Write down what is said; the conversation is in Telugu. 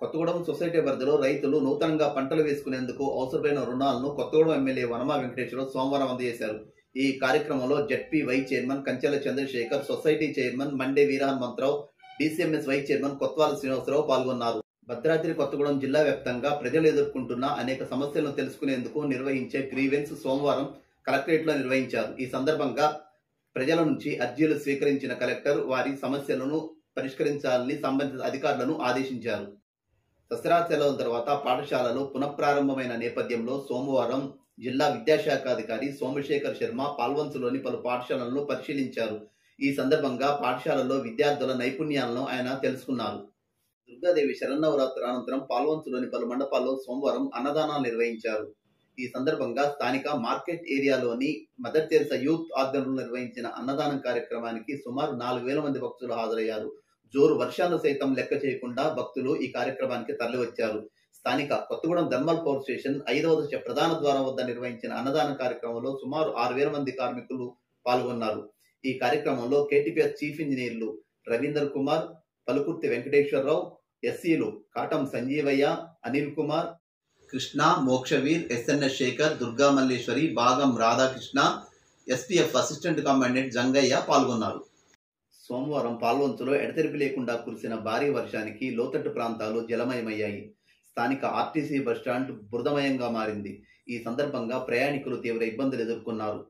కొత్తగూడెం సొసైటీ పరిధిలో రైతులు నూతనంగా పంటలు వేసుకునేందుకు అవసరమైన రుణాలను కొత్తగూడెం ఎమ్మెల్యే వనమా వెంకటేశ్వరరావు సోమవారం అందజేశారు. ఈ కార్యక్రమంలో ZP vice chairman Kanchela Chandrashekar society chairman Mande Veerahanumantharao DCMS vice chairman Kotwala Srinivasarao పాల్గొన్నారు. భద్రాద్రి కొత్తగూడెం జిల్లా వ్యాప్తంగా ప్రజలు ఎదుర్కొంటున్న అనేక సమస్యలను తెలుసుకునేందుకు నిర్వహించే గ్రీవెన్స్ సోమవారం కలెక్టరేట్లో నిర్వహించారు. ఈ సందర్భంగా ప్రజల నుంచి అర్జీలు స్వీకరించిన కలెక్టర్ వారి సమస్యలను పరిష్కరించాలని సంబంధిత అధికారులను ఆదేశించారు. దసరా సెలవుల తర్వాత పాఠశాలలు పునఃప్రారంభమైన నేపథ్యంలో సోమవారం జిల్లా విద్యాశాఖ అధికారి సోమశేఖర్ శర్మ పాల్వంచులోని పలు పాఠశాలలను పరిశీలించారు. ఈ సందర్భంగా పాఠశాలలో విద్యార్థుల నైపుణ్యాలను ఆయన తెలుసుకున్నారు. దుర్గాదేవి శరన్నవరాత్రి అనంతరం పాల్వంచులోని పలు మండపాల్లో సోమవారం అన్నదానాలు నిర్వహించారు. ఈ సందర్భంగా స్థానిక మార్కెట్ ఏరియాలోని మదర్ తెరిసా యూత్ ఆధ్వర్యంలో నిర్వహించిన అన్నదానం కార్యక్రమానికి సుమారు నాలుగు వేల మంది భక్తులు హాజరయ్యారు. జోరు వర్షాలు సైతం లెక్క చేయకుండా భక్తులు ఈ కార్యక్రమానికి తరలివచ్చారు. స్థానిక కొత్తగూడెం థర్మల్ పవర్ స్టేషన్ ఐదవ దశ ప్రధాన ద్వారం వద్ద నిర్వహించిన అన్నదాన కార్యక్రమంలో సుమారు ఆరు వేల మంది కార్మికులు పాల్గొన్నారు. ఈ కార్యక్రమంలో కేటీపీఎస్ చీఫ్ ఇంజనీర్లు రవీందర్ కుమార్ పలుకుర్తి వెంకటేశ్వరరావు ఎస్సీలు Katam Sanjeevaiah Anil Kumar Krishna Mokshaveer SNS Shekar Durga Malleswari Bhagam Radhakrishna SPF assistant commandant Jangaiah పాల్గొన్నారు. సోమవారం పాల్వంచులో ఎడతెరిపి లేకుండా కురిసిన భారీ వర్షానికి లోతట్టు ప్రాంతాలు జలమయమయ్యాయి. స్థానిక ఆర్టీసీ బస్టాండ్ బురదమయంగా మారింది. ఈ సందర్భంగా ప్రయాణికులు తీవ్ర ఇబ్బందులు ఎదుర్కొన్నారు.